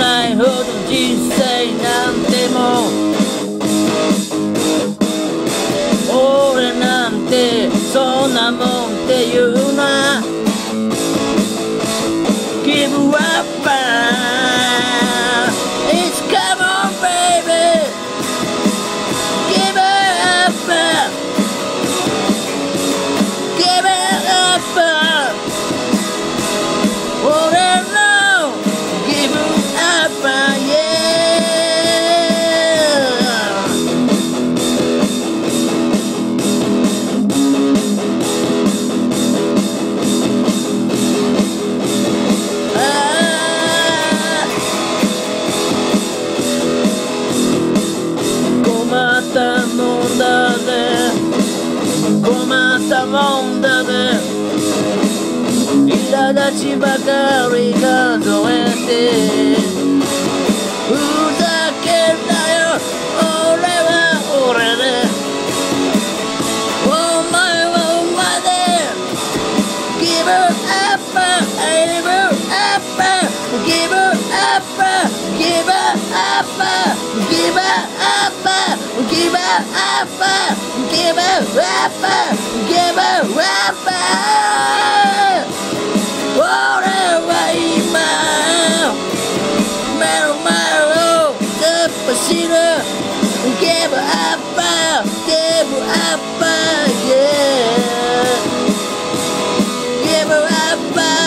ないほど人生なんても。俺なんてそんなもんって言う苛立ちばかり数えてふざけんなよ俺は俺でお前はお前で Give up, give up, give up, give up, give up, give up, give up, give up. Bye.